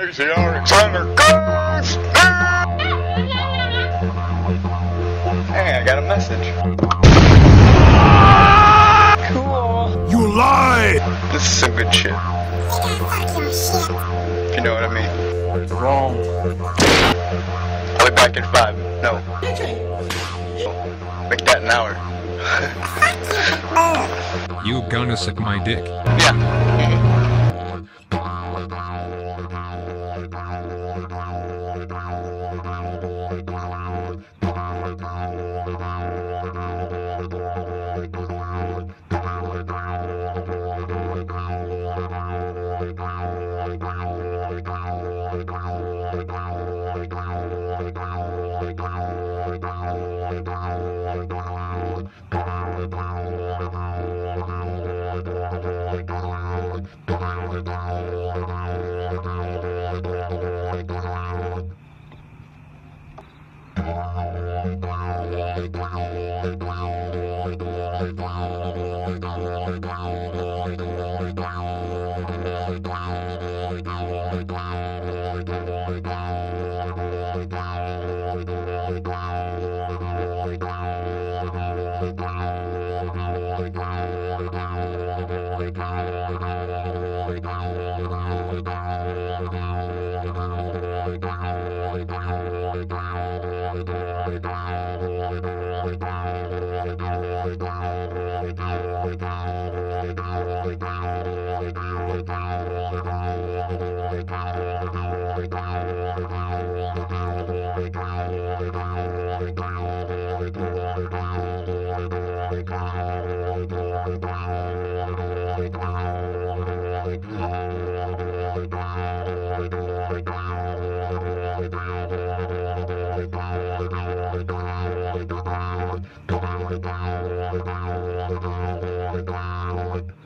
Alexander! Hey, I got a message. Cool. You lie! This is some good shit. If you know what I mean. Wrong. I'll be back in five. No. Make that an hour. You gonna suck my dick. Yeah. Wow. You. なるほどなるほどなるほどなるほど。